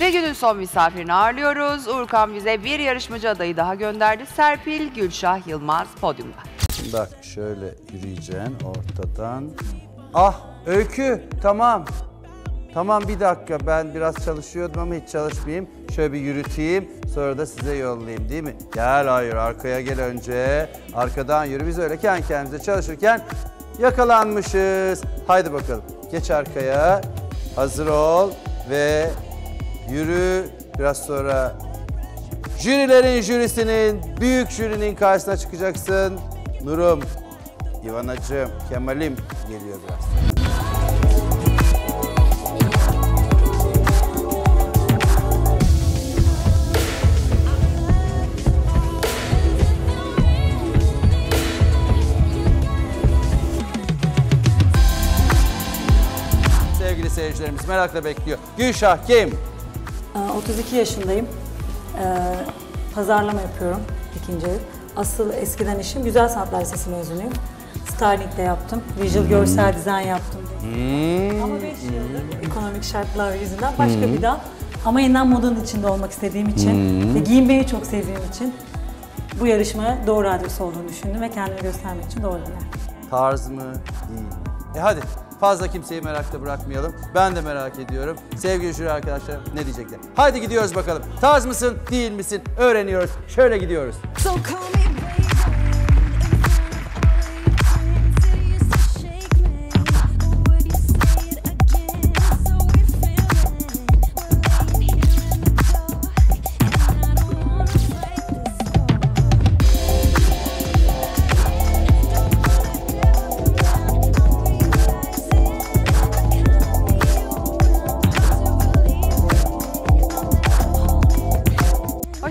Ve günün son misafirini ağırlıyoruz. Urkan bize bir yarışmacı adayı daha gönderdi. Serpil Gülşah Yılmaz podyumda. Bak şöyle yürüyeceksin ortadan. Ah öykü tamam. Tamam bir dakika ben biraz çalışıyordum ama hiç çalışmayayım. Şöyle bir yürüteyim sonra da size yollayayım değil mi? Gel hayır arkaya gel önce. Arkadan yürü biz öyle kendi kendimize çalışırken yakalanmışız. Haydi bakalım geç arkaya. Hazır ol ve yürü. Biraz sonra jürilerin jürisinin, büyük jürinin karşısına çıkacaksın. Nurum, İvanacığım, Kemal'im geliyor biraz. Seyircilerimiz merakla bekliyor. Gülşah kim? Ee, 32 yaşındayım. Ee, Pazarlama yapıyorum ikinci. Asıl eskiden işim Güzel Sanatlar Lisesi mezunuyum. Styling de yaptım. Visual görsel dizayn yaptım. Ama 5 yıldır ekonomik şartlar yüzünden başka bir dal. Ama yeniden modanın içinde olmak istediğim için ve giyinmeyi çok sevdiğim için bu yarışmaya doğru adres olduğunu düşündüm ve kendimi göstermek için doğru bir yer. Tarz mı? Değil. E hadi fazla kimseyi merakta bırakmayalım. Ben de merak ediyorum. Sevgili jüri arkadaşlar ne diyecekler? Hadi gidiyoruz bakalım. Tarz mısın, değil misin? Öğreniyoruz. Şöyle gidiyoruz. So call me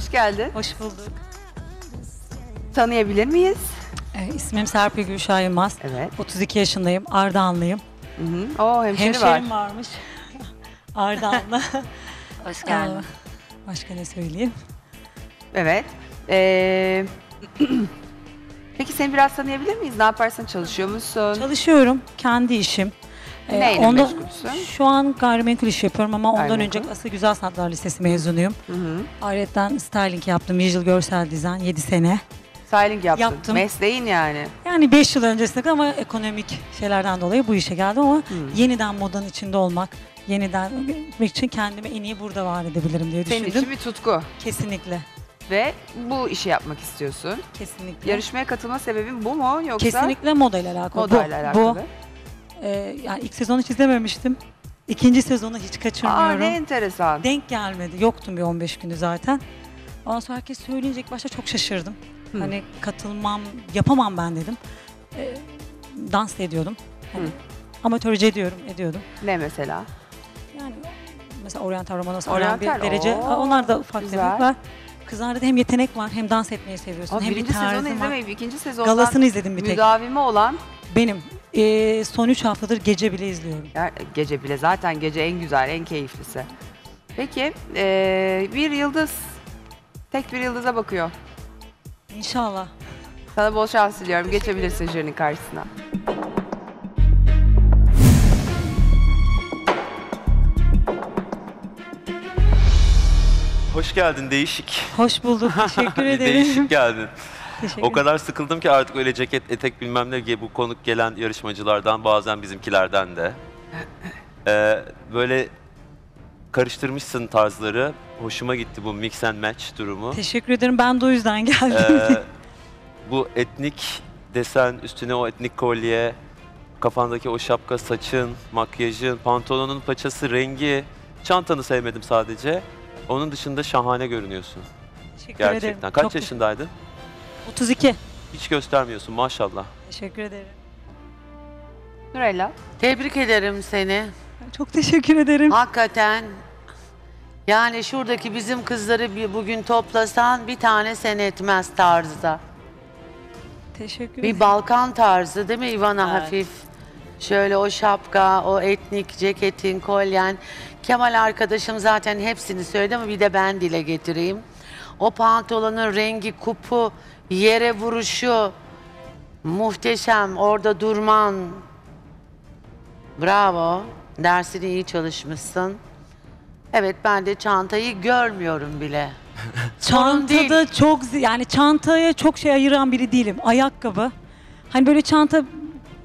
Hoş geldin. Hoş bulduk. Tanıyabilir miyiz? Ee, ismim Serpil Gülşah Yılmaz. Evet. 32 yaşındayım. Ardahanlıyım. Hı hı. Oo hemşeri Hemşerim var. varmış. Ardahanlı. Hoş geldin. Aa, Başka ne söyleyeyim? Evet. Ee, Peki seni biraz tanıyabilir miyiz? Ne yaparsın? Çalışıyor musun? Çalışıyorum. Kendi işim. Ee, Neyle onda- meşgulsün? Şu an gayrimenkul iş yapıyorum ama ondan Gayrimenkul. önce Aslı Güzel Sanatlar Lisesi mezunuyum. Hı hı. Ayrıca styling yaptım. Visual görsel dizayn 7 sene. Styling yaptın. Yaptım. Mesleğin yani. Yani 5 yıl öncesinde ama ekonomik şeylerden dolayı bu işe geldim ama yeniden modanın içinde olmak, yeniden gitmek için kendimi en iyi burada var edebilirim diye Senin düşündüm. için bir tutku. Kesinlikle. Ve bu işi yapmak istiyorsun. Kesinlikle. Yarışmaya katılma sebebin bu mu yoksa Kesinlikle moda ile alakalı. moda Bu- ile alakalı? Bu. Ee, yani ilk sezonu hiç izlememiştim. İkinci sezonu hiç Aa kaçırmıyorum. ne enteresan. Denk gelmedi. Yoktum bir 15 günü zaten. Ondan sonra herkes söyleyince ilk başta çok şaşırdım. Hı. Hani katılmam, yapamam ben dedim. Ee, dans da ediyordum. Hani Hı. amatörce ediyorum, ediyordum. Ne mesela? Yani mesela Oriental Romanos falan bir derece. oo, Aa, Onlar da ufak güzel. tefek var. Kızlarda da hem yetenek var hem dans etmeyi seviyorsun. Aa, hem bir birinci sezonu tarzın var. izlemeyip ikinci sezondan Galasını izledim bir tek. müdavimi olan Benim ee, son 3 haftadır gece bile izliyorum. Ya, gece bile zaten gece en güzel, en keyiflisi. Peki eee, bir yıldız tek bir yıldıza bakıyor. İnşallah. Sana bol şans diliyorum. Geçebilirsin jürinin karşısına. Hoş geldin değişik. Hoş bulduk. Teşekkür ederim. değişik geldin. O kadar sıkıldım ki artık öyle ceket, etek bilmem ne gibi bu konuk gelen yarışmacılardan bazen bizimkilerden de. Ee, böyle karıştırmışsın tarzları. Hoşuma gitti bu mix and match durumu. Teşekkür ederim. Ben de o yüzden geldim. Ee, bu etnik desen, üstüne o etnik kolye, kafandaki o şapka, saçın, makyajın, pantolonun paçası, rengi. Çantanı sevmedim sadece. Onun dışında şahane görünüyorsun. Teşekkür ederim. Gerçekten. Kaç Çok- yaşındaydın? 32. Hiç göstermiyorsun maşallah. Teşekkür ederim. Nurella. Tebrik ederim seni. Çok teşekkür ederim. Hakikaten yani şuradaki bizim kızları bir bugün toplasan bir tane sen etmez tarzda. Teşekkür Bir ederim. Balkan tarzı değil mi Ivana Evet. hafif? Şöyle o şapka, o etnik ceketin, kolyen. Kemal arkadaşım zaten hepsini söyledi ama bir de ben dile getireyim. O pantolonun rengi, kupu, yere vuruşu muhteşem. Orada durman. Bravo. Dersini iyi çalışmışsın. Evet ben de çantayı görmüyorum bile. Sorun değil. Çantada çok yani çantaya çok şey ayıran biri değilim. Ayakkabı. Hani böyle çanta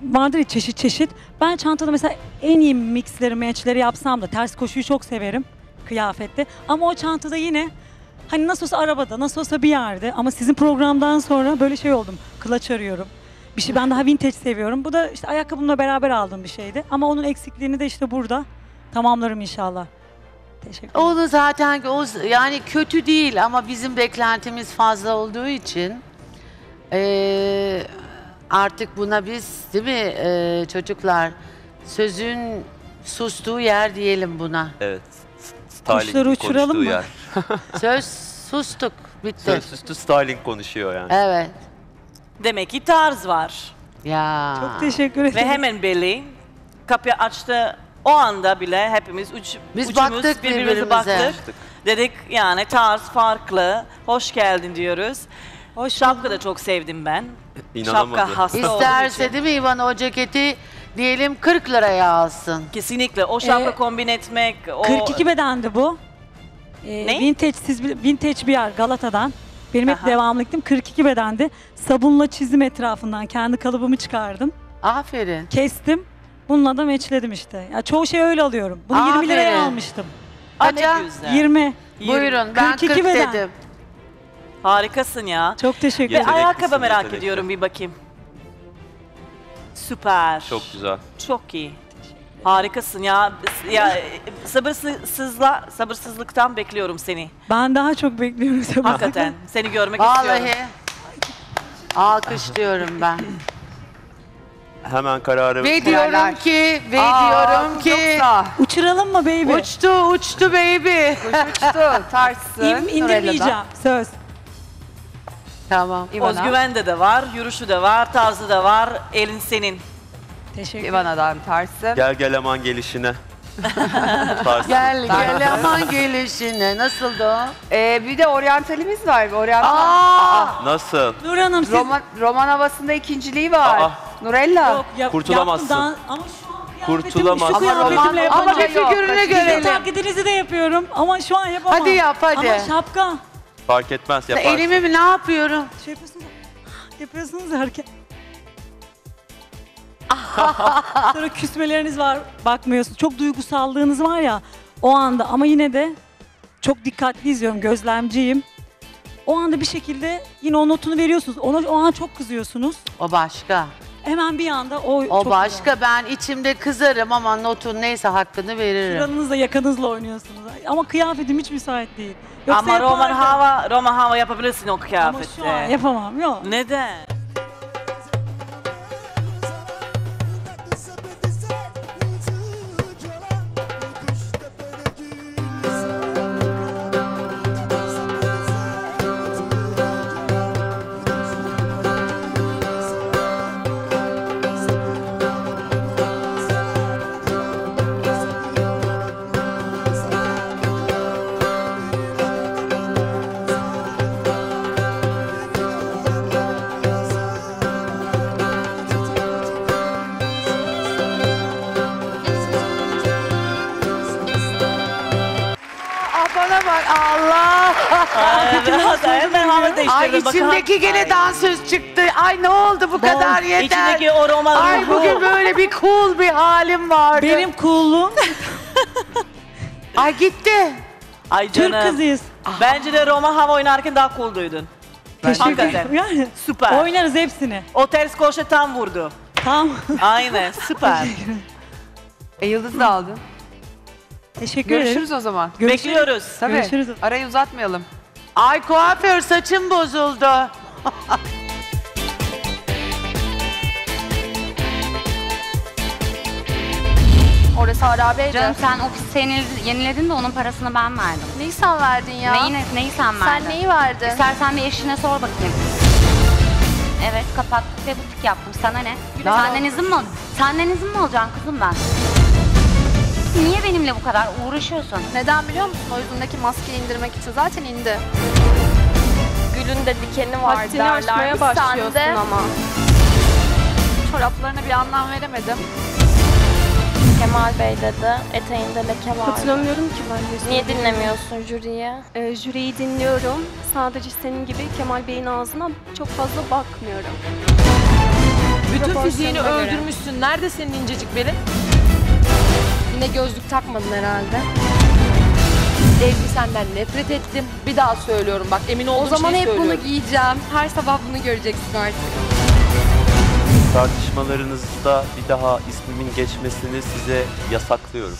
vardır ya çeşit çeşit. Ben çantada mesela en iyi mixleri, matchleri yapsam da ters koşuyu çok severim kıyafette. Ama o çantada yine hani nasıl olsa arabada, nasıl olsa bir yerde ama sizin programdan sonra böyle şey oldum. Kılaç arıyorum. Bir şey ben daha vintage seviyorum. Bu da işte ayakkabımla beraber aldığım bir şeydi. Ama onun eksikliğini de işte burada tamamlarım inşallah. Teşekkür ederim. Onu zaten o yani kötü değil ama bizim beklentimiz fazla olduğu için eee, artık buna biz değil mi eee, çocuklar sözün sustuğu yer diyelim buna. Evet. Styling Kuşları uçuralım konuştuğu mı? yer. Söz sustuk bitti. Söz üstü styling konuşuyor yani. Evet. Demek ki tarz var. Ya. Çok teşekkür ederim. Ve hemen belli. Kapıyı açtı. O anda bile hepimiz üç, Biz üçümüz baktık birbirimize. baktık. Dedik yani tarz farklı. Hoş geldin diyoruz. Hoş Şapka da çok sevdim ben. İnanamadı. Şapka hasta olduğum İsterse için. değil mi İvan o ceketi diyelim 40 liraya alsın. Kesinlikle o şapka Ee, kombin etmek. O... 42 bedendi bu. Ee, Ne? Vintage, siz, vintage bir yer Galata'dan. Benim hep Aha. devamlıktım. 42 bedendi. Sabunla çizim etrafından kendi kalıbımı çıkardım. Aferin. Kestim. Bununla da meçledim işte. Ya çoğu şey öyle alıyorum. Bunu 20 liraya Aferin. almıştım. Aa, ne Kaça? güzel. 20. Buyurun ben 42 40 beden. dedim. Harikasın ya. Çok teşekkür Ve ederim. Yeteneklisin, ayakkabı merak yetenekli. ediyorum bir bakayım. Süper. Çok güzel. Çok iyi. Harikasın ya. Ya sabırsızla sabırsızlıktan bekliyorum seni. Ben daha çok bekliyorum. sabırsızlıkla. Hakikaten seni görmek istiyorum. Vallahi. Alkışlıyorum ben. Hemen kararı Ve diyorum ki, ve Aa, diyorum ki Yoksa. Uçuralım mı baby? uçtu uçtu baby. Uçtu. Tarsın. İn, indirmeyeceğim. Söz. Tamam. İvana. Özgüvende de var, yürüyüşü de var, tarzı da var. Elin senin. Teşekkür ederim. İvana'dan tarsın. Gel gel aman gelişine. Gel gel aman gelişine. Nasıldı o? Ee, bir de oryantalimiz var. Oryantal. Aa! Nasıl? Nur Hanım siz... Roman, roman havasında ikinciliği var. Aa. Nurella. Yok, yap- Kurtulamazsın. yaptım daha- ama şu an kıyafetim, Kurtulamazsın. şu Ama kıyafetimle roman- yapamam. Ama bir figürünü kaçırdım. Sizin görelim. taklidinizi de yapıyorum ama şu an yapamam. Hadi yap hadi. Ama şapka. Fark etmez yaparsın. Elimi mi ne yapıyorum? Şey yapıyorsunuz. Yapıyorsunuz ya hareket. Sonra küsmeleriniz var. Bakmıyorsunuz. Çok duygusallığınız var ya o anda ama yine de çok dikkatli izliyorum. Gözlemciyim. O anda bir şekilde yine o notunu veriyorsunuz. Ona o an çok kızıyorsunuz. O başka. Hemen bir anda o O çok başka. Ben içimde kızarım ama notun neyse hakkını veririm. Şuranızla yakanızla oynuyorsunuz. Ama kıyafetim hiç müsait değil. Ama Roman hava, Roman hava yapabilirsin o Ama kıyafette. şu an yapamam. Yok. Neden? Hava değiştirdim. Ay Bakın- içimdeki gene dansöz çıktı. Ay ne oldu bu kadar yeter. İçindeki o Roman Ay ruhu. bugün böyle bir cool bir halim vardı. Benim cool'luğum Ay gitti. Ay Türk canım. kızıyız. Bence de Roman hava oynarken daha cool duydun. Teşekkür ederim. Yani Süper. oynarız hepsini. O ters koşa tam vurdu. Tamam. Aynen süper. E, Yıldız da aldın. Teşekkür ederim. Görüşürüz o zaman. Görüşürüz. Bekliyoruz. Tabii. Görüşürüz. Arayı uzatmayalım. Ay kuaför saçım bozuldu. Orası harabeydi. Canım sen ofis yenil- yeniledin de onun parasını ben verdim. Neyi sen verdin ya? Neyi, neyi sen verdin? Sen neyi verdin? İstersen bir eşine sor bakayım. Evet kapattık ve butik yaptım. Sana ne? Daha- Senden izin mi? Senden izin mi alacaksın kızım ben? Niye benimle bu kadar uğraşıyorsun? Neden biliyor musun? O yüzündeki maskeyi indirmek için zaten indi. Gülün de dikeni var Haddini derler. aşmaya başlıyorsun sende ama. Çoraplarına bir anlam veremedim. Kemal Bey dedi. Eteğinde leke var. Hatırlamıyorum ki ben de. Niye dinlemiyorsun jüriyi? Ee, jüriyi dinliyorum. Sadece senin gibi Kemal Bey'in ağzına çok fazla bakmıyorum. Bütün fiziğini Proporsiyonuna göre. öldürmüşsün. Nerede senin incecik belin? Yine gözlük takmadın herhalde. Elbisenden nefret ettim. Bir daha söylüyorum bak emin olduğum O zaman şeyi hep bunu söylüyorum. giyeceğim. Her sabah bunu göreceksin artık. Tartışmalarınızda bir daha ismimin geçmesini size yasaklıyorum.